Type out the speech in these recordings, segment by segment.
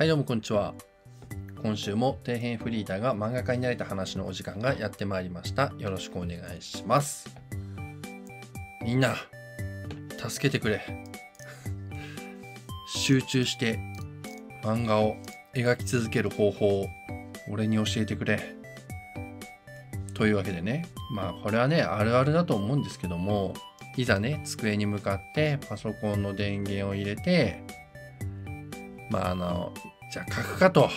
はいどうもこんにちは。今週も底辺フリーダーが漫画家になれた話のお時間がやってまいりました。よろしくお願いします。みんな助けてくれ。集中して漫画を描き続ける方法を俺に教えてくれ。というわけでねまあこれはねあるあるだと思うんですけどもいざね机に向かってパソコンの電源を入れてまああのじゃあ書くかと。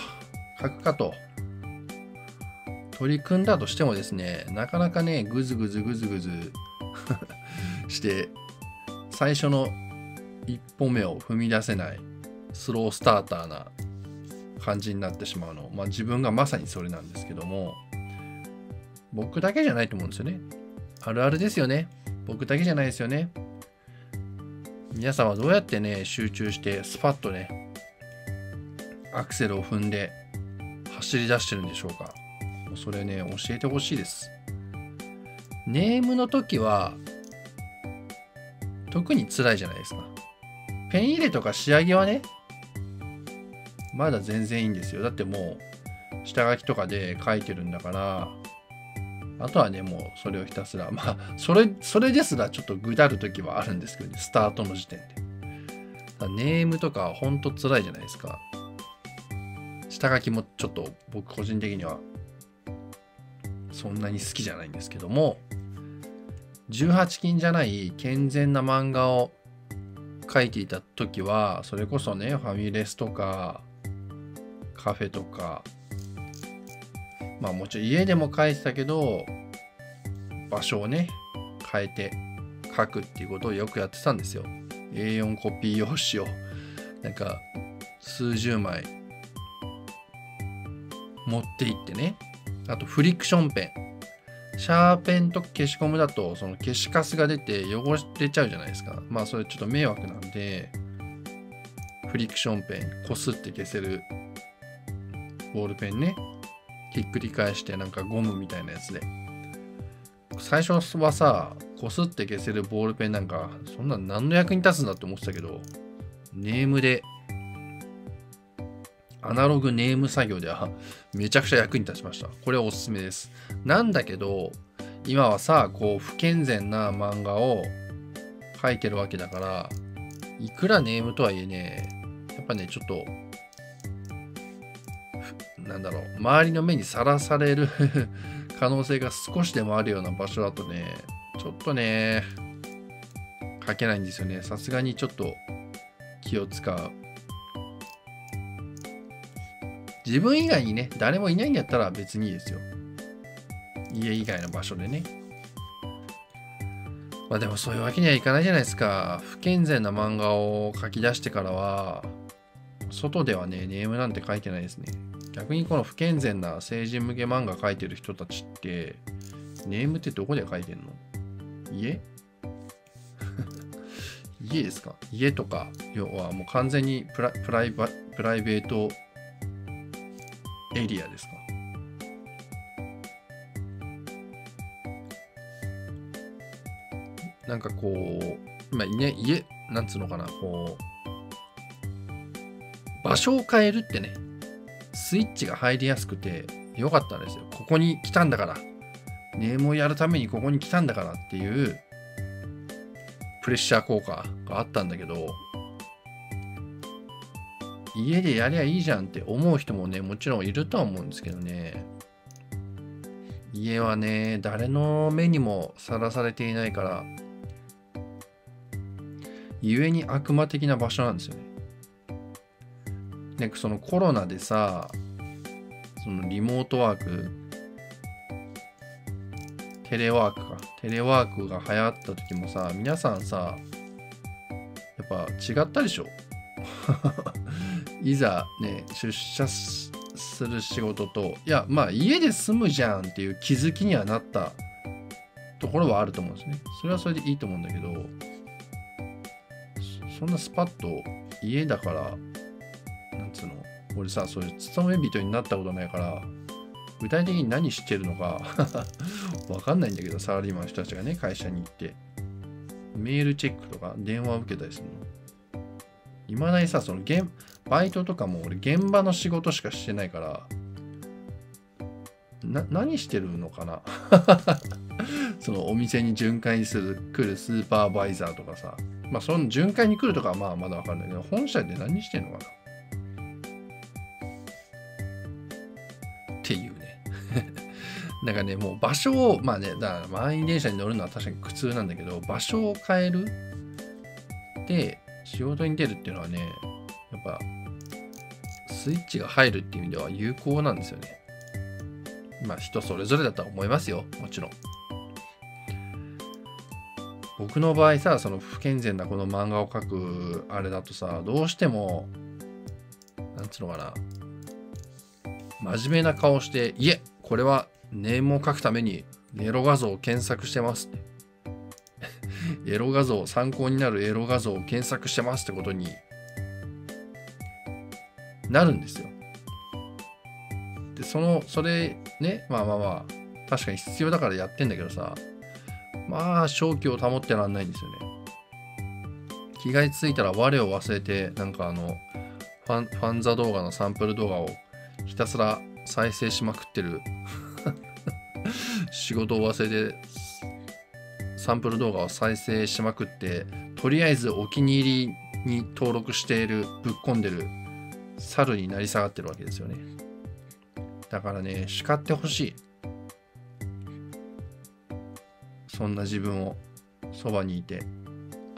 書くかと。取り組んだとしてもですねなかなかねぐずぐずぐずぐず して最初の一歩目を踏み出せないスロースターターな感じになってしまうの。まあ自分がまさにそれなんですけども僕だけじゃないと思うんですよね。あるあるですよね。僕だけじゃないですよね。皆さんはどうやってね集中してスパッとねアクセルを踏んで走り出してるんでしょうか。それね教えてほしいです。ネームの時は特に辛いじゃないですか。ペン入れとか仕上げはねまだ全然いいんですよ。だってもう下書きとかで書いてるんだからあとはねもうそれをひたすらまあそれそれですらちょっとぐだる時はあるんですけどねスタートの時点で。ネームとかほんと辛いじゃないですか。下書きもちょっと僕個人的にはそんなに好きじゃないんですけども18禁じゃない健全な漫画を描いていた時はそれこそねファミレスとかカフェとかまあもちろん家でも描いてたけど場所をね変えて書くっていうことをよくやってたんですよ。A4 コピー用紙を。なんか数十枚持っていってね。あとフリクションペン。シャーペンと消しゴムだとその消しカスが出て汚れちゃうじゃないですか。まあそれちょっと迷惑なんでフリクションペンこすって消せるボールペンね。ひっくり返してなんかゴムみたいなやつで。最初はさこすって消せるボールペンなんかそんな何の役に立つんだって思ってたけどネームでアナログネーム作業ではめちゃくちゃ役に立ちました。これはおすすめです。なんだけど、今はさ、こう、不健全な漫画を描いてるわけだから、いくらネームとはいえね、やっぱね、ちょっと、なんだろう、周りの目にさらされる 可能性が少しでもあるような場所だとね、ちょっとね、書けないんですよね。さすがにちょっと気を使う。自分以外にね、誰もいないんだったら別にいいですよ。家以外の場所でね。まあでもそういうわけにはいかないじゃないですか。不健全な漫画を書き出してからは、外ではね、ネームなんて書いてないですね。逆にこの不健全な成人向け漫画書いてる人たちって、ネームってどこで書いてんの？家？家ですか？家とか、要はもう完全にプラプライバプライベートエリアですか？なんかこう、まあ、ね、家、なんつうのかな、こう、場所を変えるってね、スイッチが入りやすくてよかったんですよ。ここに来たんだから、ネームをやるためにここに来たんだからっていうプレッシャー効果があったんだけど、家でやりゃいいじゃんって思う人もね、もちろんいるとは思うんですけどね。家はね、誰の目にもさらされていないから、故に悪魔的な場所なんですよね。なんかそのコロナでさ、そのリモートワーク、テレワークか、テレワークが流行った時もさ、皆さんさ、やっぱ違ったでしょ？いざね、出社する仕事と、いや、まあ家で住むじゃんっていう気づきにはなったところはあると思うんですね。それはそれでいいと思うんだけど、そんなスパッと家だから、なんつうの、俺さ、そういう勤め人になったことないから、具体的に何してるのか わかんないんだけど、サラリーマンの人たちがね、会社に行って、メールチェックとか電話を受けたりするの。いまだにさ、その現バイトとかも俺現場の仕事しかしてないからな何してるのかな？そのお店に巡回する来るスーパーバイザーとかさ。まあその巡回に来るとかはまあまだわかんないけど本社で何してんのかな？っていうね。なんかねもう場所をまあねだから満員電車に乗るのは確かに苦痛なんだけど場所を変える？で仕事に出るっていうのはねやっぱスイッチが入るっていう意味では有効なんですよね。まあ人それぞれだとは思いますよ。もちろん。僕の場合さその不健全なこの漫画を描くあれだとさどうしてもなんつうのかな。真面目な顔していえこれはネームを書くためにエロ画像を検索してます エロ画像参考になるエロ画像を検索してますってことになるんですよ。でそのそれねまあまあまあ確かに必要だからやってんだけどさまあ正気を保ってらんないんですよね。気がついたら我を忘れてなんかあのファンファンザ動画のサンプル動画をひたすら再生しまくってる 仕事を忘れてサンプル動画を再生しまくってとりあえずお気に入りに登録しているぶっ込んでる猿になり下がってるわけですよね。だからね叱ってほしい。そんな自分をそばにいて。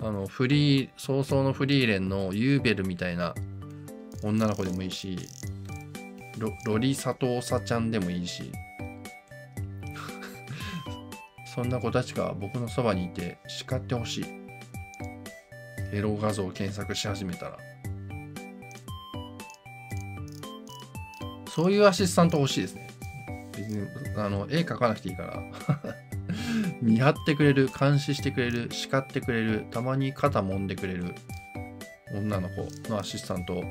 あのフリー早々のフリーレンのユーベルみたいな女の子でもいいしロロリサトウサちゃんでもいいし。そんな子たちが僕のそばにいて叱ってほしい。エロ画像を検索し始めたら。そういうアシスタント欲しいですね。別にあの絵描かなくていいから。見張ってくれる監視してくれる叱ってくれるたまに肩揉んでくれる女の子のアシスタント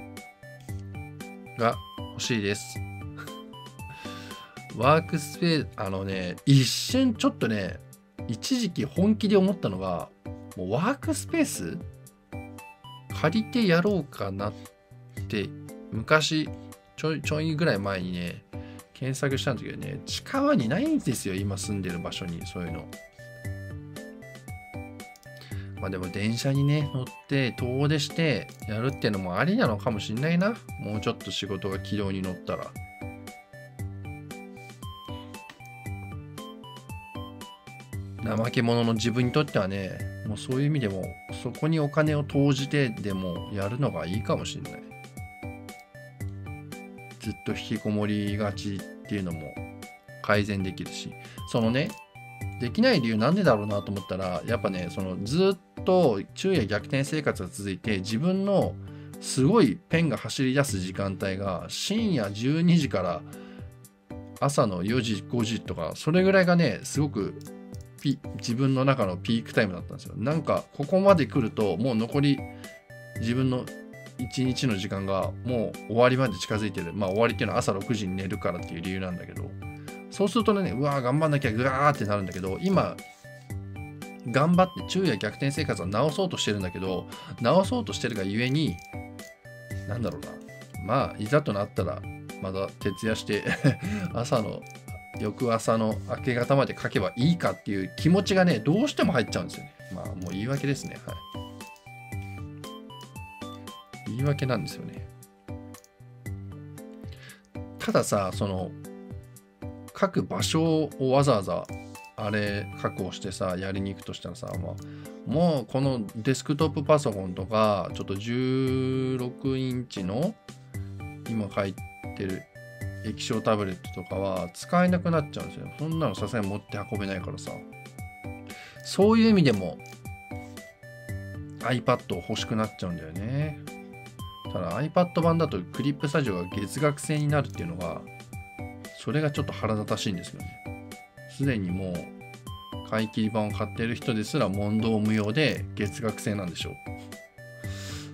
が欲しいです。ワークスペースあのね一瞬ちょっとね一時期本気で思ったのがもうワークスペース？借りてやろうかなって昔ちょいちょいぐらい前にね検索したんだけどね近場にないんですよ今住んでる場所にそういうの。まあでも電車にね乗って遠出してやるっていうのもありなのかもしんないな。もうちょっと仕事が軌道に乗ったら。怠け者の自分にとってはねもうそういう意味でもそこにお金を投じてでもやるのがいいかもしれない。ずっと引きこもりがちっていうのも改善できるしそのねできない理由なんでだろうなと思ったらやっぱねそのずっと昼夜逆転生活が続いて自分のすごいペンが走り出す時間帯が深夜12時から朝の4時5時とかそれぐらいがねすごく自分の中のピークタイムだったんですよ。なんかここまで来るともう残り自分の一日の時間がもう終わりまで近づいてる。まあ終わりっていうのは朝6時に寝るからっていう理由なんだけど。そうするとねうわー頑張んなきゃぐわーってなるんだけど今頑張って昼夜逆転生活を直そうとしてるんだけど直そうとしてるがゆえになんだろうな。まあいざとなったらまだ徹夜して 朝の翌朝の明け方まで書けばいいかっていう気持ちがねどうしても入っちゃうんですよね。まあもう言い訳ですね。はい。言い訳なんですよねたださその書く場所をわざわざあれ確保してさやりに行くとしたらさ、まあ、もうこのデスクトップパソコンとかちょっと16インチの今書いてる液晶タブレットとかは使えなくなっちゃうんですよ。そんなのさすがに持って運べないからさ。そういう意味でも iPad 欲しくなっちゃうんだよね。ただ iPad 版だとクリップスタジオが月額制になるっていうのが、それがちょっと腹立たしいんですよね。すでにもう買い切り版を買ってる人ですら問答無用で月額制なんでしょう。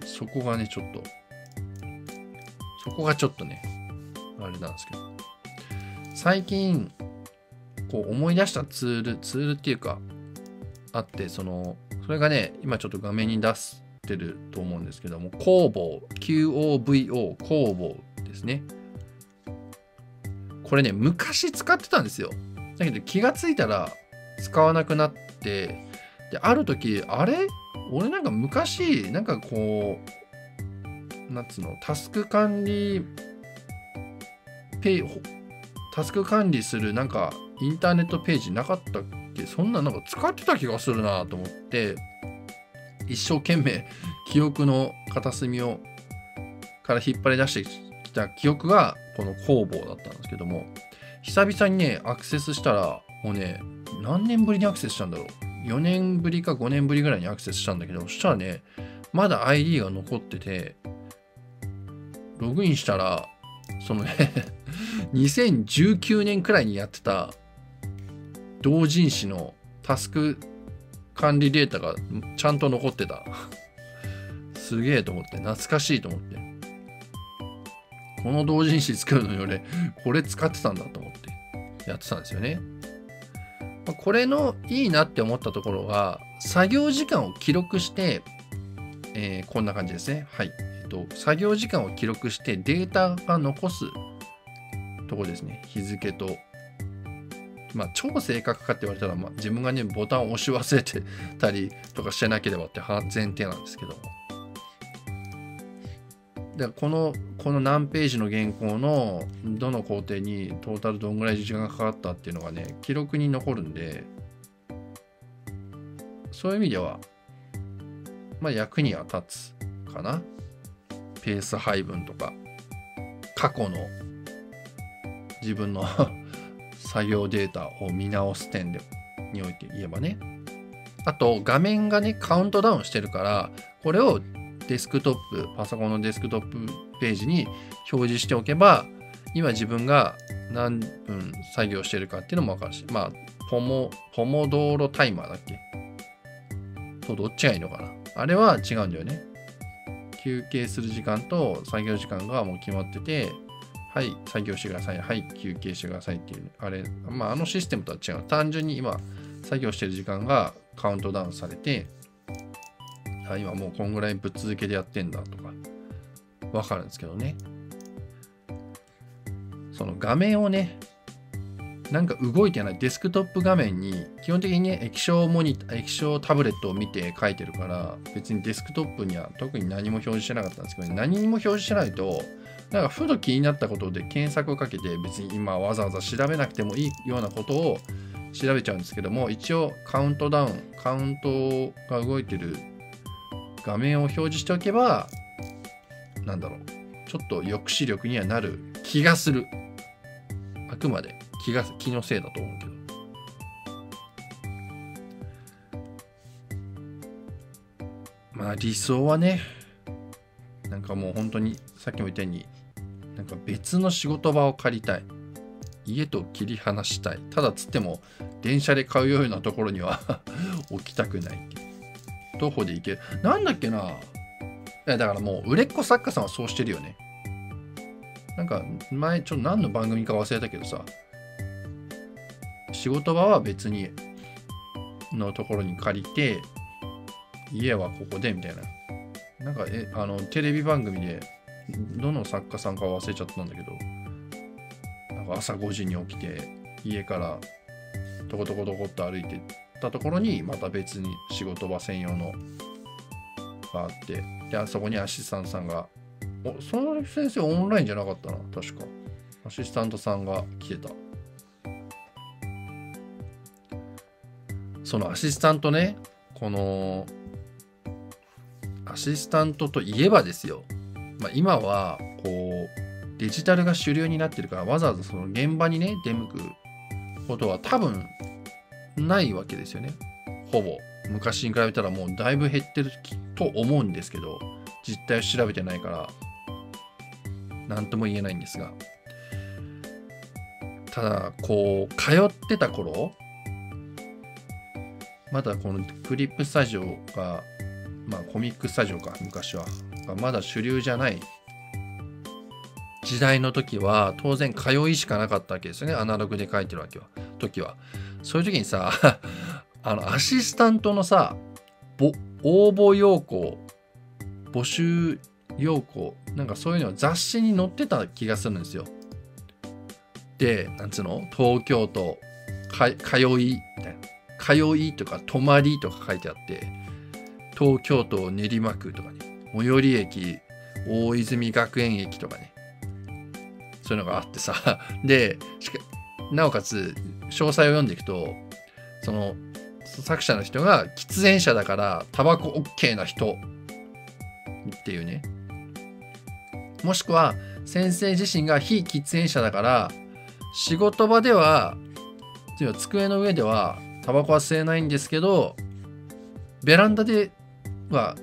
そこがね、ちょっと、そこがちょっとね、あれなんですけど。最近、こう思い出したツール、ツールっていうか、あって、その、それがね、今ちょっと画面に出すってると思うんですけども、工房、QOVO、工房ですね。これね、昔使ってたんですよ。だけど気がついたら使わなくなって、で、ある時、あれ？俺なんか昔、なんかこう、なんつうの、タスク管理ペイ、タスク管理するなんかインターネットページなかったっけ？そんななんか使ってた気がするなと思って、一生懸命記憶の片隅をから引っ張り出してきた記憶がこの工房だったんですけども久々にねアクセスしたらもうね何年ぶりにアクセスしたんだろう。4年ぶりか5年ぶりぐらいにアクセスしたんだけどそしたらねまだ ID が残っててログインしたらそのね 2019年くらいにやってた同人誌のタスク管理データがちゃんと残ってた。すげえと思って、懐かしいと思って。この同人誌作るのに俺、これ使ってたんだと思ってやってたんですよね。これのいいなって思ったところは、作業時間を記録して、えー、こんな感じですね。はい。えっと、作業時間を記録してデータが残すとこですね。日付とまあ、超正確かって言われたら、まあ、自分がね、ボタンを押し忘れてたりとかしてなければって前提なんですけども。でこの、この何ページの原稿のどの工程にトータルどんぐらい時間がかかったっていうのがね、記録に残るんで、そういう意味では、まあ役には立つかな。ペース配分とか、過去の自分の作業データを見直す点でにおいて言えばね。あと画面がねカウントダウンしてるからこれをデスクトップパソコンのデスクトップページに表示しておけば今自分が何分作業してるかっていうのも分かるしまあポモポモドーロタイマーだっけ？とどっちがいいのかな？あれは違うんだよね。休憩する時間と作業時間がもう決まっててはい、作業してください。はい、休憩してくださいっていう、あれ、まあ、あのシステムとは違う。単純に今、作業してる時間がカウントダウンされて、あ今もうこんぐらいぶっ続けでやってんだとか、わかるんですけどね。その画面をね、なんか動いてないデスクトップ画面に基本的にね液晶モニタ液晶タブレットを見て書いてるから別にデスクトップには特に何も表示してなかったんですけど、何にも表示してないとなんかふと気になったことで検索をかけて別に今わざわざ調べなくてもいいようなことを調べちゃうんですけども一応カウントダウンカウントが動いてる画面を表示しておけばなんだろうちょっと抑止力にはなる気がする。あくまで気が気のせいだと思うけど。まあ理想はねなんかもう本当にさっきも言ったようになんか別の仕事場を借りたい。家と切り離したい。ただつっても、電車で買うようなところには 置きたくない。徒歩で行ける。なんだっけないや、だからもう、売れっ子作家さんはそうしてるよね。なんか、前、ちょっと何の番組か忘れたけどさ、仕事場は別に、のところに借りて、家はここで、みたいな。なんか、え、あの、テレビ番組で、どの作家さんか忘れちゃったんだけどなんか朝5時に起きて家からトコトコトコっと歩いてったところにまた別に仕事場専用のがあってであそこにアシスタントさんがおその先生オンラインじゃなかったな確か。アシスタントさんが来てた。そのアシスタントねこのアシスタントといえばですよ。まあ、今はこうデジタルが主流になってるからわざわざその現場にね出向くことは多分ないわけですよね。ほぼ。昔に比べたらもうだいぶ減ってると思うんですけど実態を調べてないから何とも言えないんですが。ただこう通ってた頃まだこのクリップスタジオがまあコミックスタジオか昔は。まだ主流じゃない。時代の時は当然通いしかなかったわけですよね。アナログで書いてるわけは。時は。そういう時にさ あのアシスタントのさ応募要項募集要項なんかそういうのは雑誌に載ってた気がするんですよ。でなんつうの？東京都通いみたいな。通いとか泊まりとか書いてあって。東京都練馬区とかね最寄り駅大泉学園駅とかねそういうのがあってさ。でなおかつ詳細を読んでいくとその作者の人が喫煙者だからタバコ OK な人っていうね。もしくは先生自身が非喫煙者だから仕事場では机の上ではタバコは吸えないんですけどベランダでは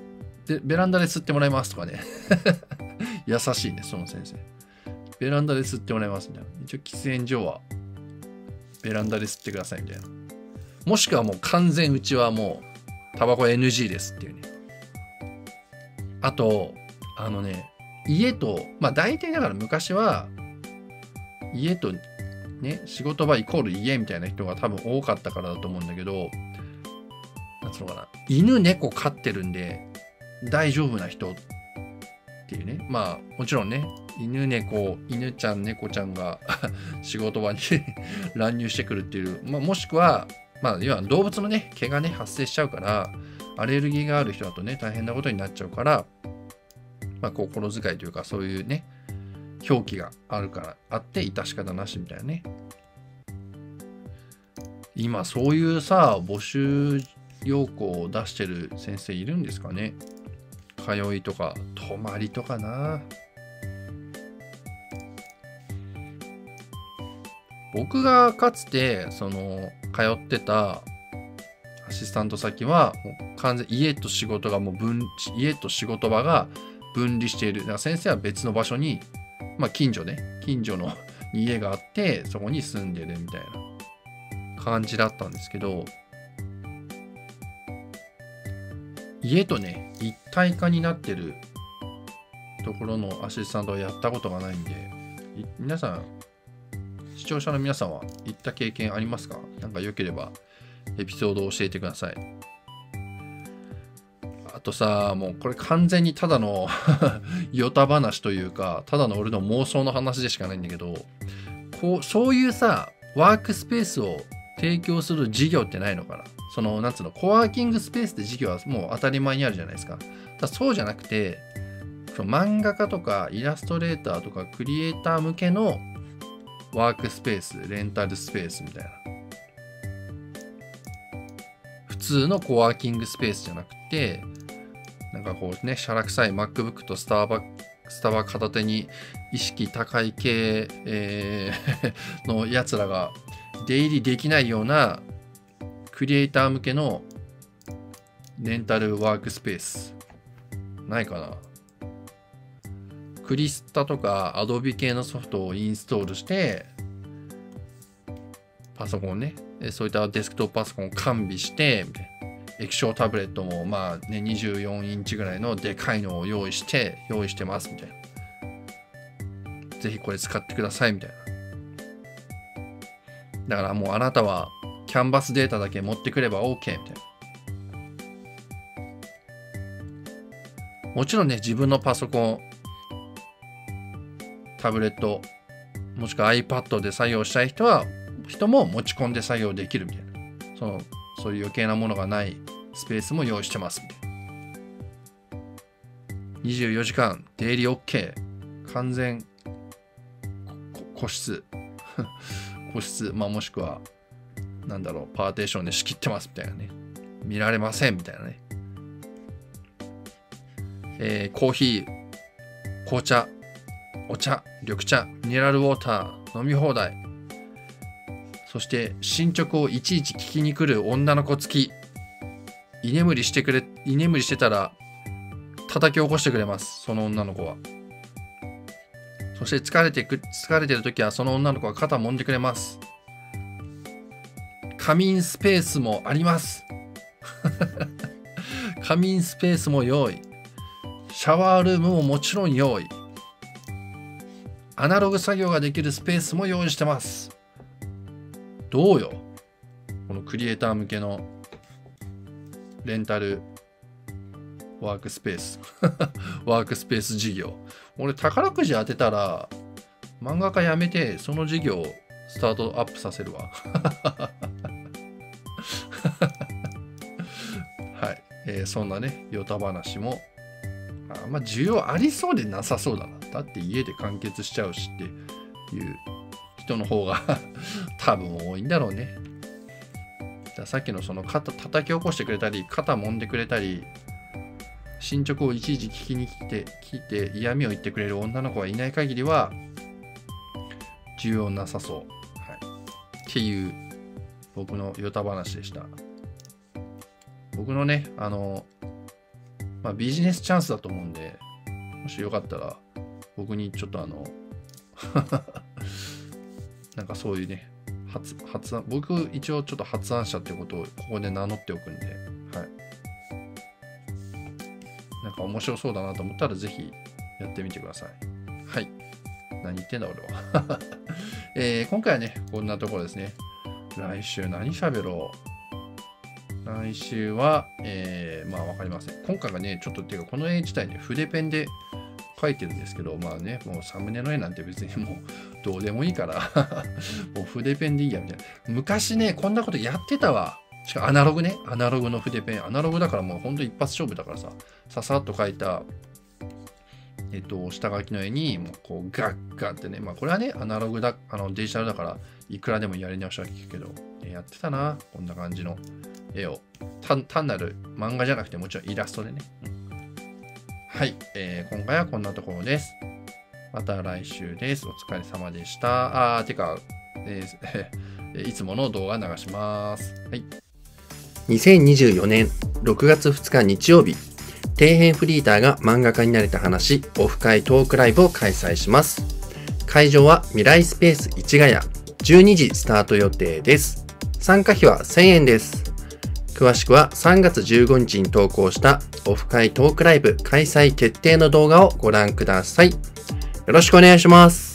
でベランダで吸ってもらいますとかね。優しいねその先生。ベランダで吸ってもらいますみたいな。一応喫煙所はベランダで吸ってくださいみたいな。もしくはもう完全うちはもうタバコ NG ですっていうね。あとあのね家とまあ大体だから昔は家とね仕事場イコール家みたいな人が多分多かったからだと思うんだけどつのかな。犬猫飼ってるんで大丈夫な人っていうね。まあもちろんね犬猫犬ちゃん猫ちゃんが 仕事場に 乱入してくるっていう、まあ、もしくはまあ要は動物のね毛がね発生しちゃうからアレルギーがある人だとね大変なことになっちゃうからまあ心遣いというかそういうね表記があるからあって致し方なしみたいなね。今そういうさ募集要項を出してる先生いるんですかね。通いとか泊まりとかな。僕がかつてその通ってたアシスタント先は完全家と仕事がもう分家と仕事場が分離している。先生は別の場所にまあ近所ね。近所の家があってそこに住んでるみたいな感じだったんですけど家とね一体化になってるところのアシスタントはやったことがないんで皆さん視聴者の皆さんは行った経験ありますか？何か良ければエピソードを教えてください。あとさもうこれ完全にただの ヨタ話というかただの俺の妄想の話でしかないんだけどこうそういうさワークスペースを提供する事業ってないのかな？その、なんつうの、コワーキングスペースって事業はもう当たり前にあるじゃないですか。だそうじゃなくて、その漫画家とかイラストレーターとかクリエイター向けのワークスペース、レンタルスペースみたいな。普通のコワーキングスペースじゃなくて、なんかこうね、シャラ臭い MacBook とスターバックスタバ片手に意識高い系、えー のやつらが出入りできないようなクリエイター向けのレンタルワークスペース。ないかな。クリスタとかアドビ系のソフトをインストールしてパソコンね。そういったデスクトップパソコンを完備して液晶タブレットもまあね24インチぐらいのでかいのを用意して用意してますみたいな。ぜひこれ使ってくださいみたいな。だからもうあなたはキャンバスデータだけ持ってくれば OK みたいな。もちろんね、自分のパソコン、タブレット、もしくは iPad で作業したい人は、人も持ち込んで作業できるみたいな。その、そういう余計なものがないスペースも用意してますみたいな。24時間、出入り OK。完全、個室。個室、まあもしくはなんだろう、パーテーションで仕切ってますみたいなね。見られませんみたいなね。えー、コーヒー、紅茶、お茶、緑茶、ミネラルウォーター、飲み放題。そして進捗をいちいち聞きに来る女の子付き。居眠りしてくれ、居眠りしてたら叩き起こしてくれます。その女の子は。そして疲れてく、疲れてる時はその女の子は肩揉んでくれます。仮眠スペースもあります。仮眠スペースも用意。シャワールームももちろん用意。アナログ作業ができるスペースも用意してます。どうよ？このクリエイター向けのレンタルワークスペース。ワークスペース事業。俺、宝くじ当てたら、漫画家辞めて、その事業スタートアップさせるわ。はい。えー、そんなね、ヨタ話も、あまあ、需要ありそうでなさそうだな。だって家で完結しちゃうしっていう人の方が 多分多いんだろうね。さっきのその肩叩き起こしてくれたり、肩揉んでくれたり、進捗をいちいち聞きに来て、聞いて嫌味を言ってくれる女の子がいない限りは、需要なさそう。はい。っていう、僕のヨタ話でした。僕のね、あの、まあ、ビジネスチャンスだと思うんで、もしよかったら、僕にちょっとあの なんかそういうね、発発案、僕一応ちょっと発案者ってことをここで名乗っておくんで、なんか面白そうだなと思ったらぜひやってみてください。はい。何言ってんだ俺は、えー、今回はね、こんなところですね。来週何喋ろう来週は、えー、まあわかりません。今回はね、ちょっとっていうか、この絵自体ね、筆ペンで書いてるんですけど、まあね、もうサムネの絵なんて別にもう どうでもいいから もう筆ペンでいいやみたいな。昔ね、こんなことやってたわ。しかもアナログね、アナログの筆ペン。アナログだからもうほんと一発勝負だからさ、ささっと書いた、えっと、下書きの絵に、もうこうガッガッってね、まあこれはね、アナログだ、あのデジタルだから、いくらでもやり直しは聞くけど、やってたな、こんな感じの絵を。単なる漫画じゃなくて、もちろんイラストでね。はい、えー、今回はこんなところです。また来週です。お疲れ様でした。あー、てか、えー、いつもの動画流します。はい。2024年6月2日日曜日、底辺フリーターが漫画家になれた話、オフ会トークライブを開催します。会場は未来スペース市ヶ谷、12時スタート予定です。参加費は1000円です。詳しくは3月15日に投稿したオフ会トークライブ開催決定の動画をご覧ください。よろしくお願いします。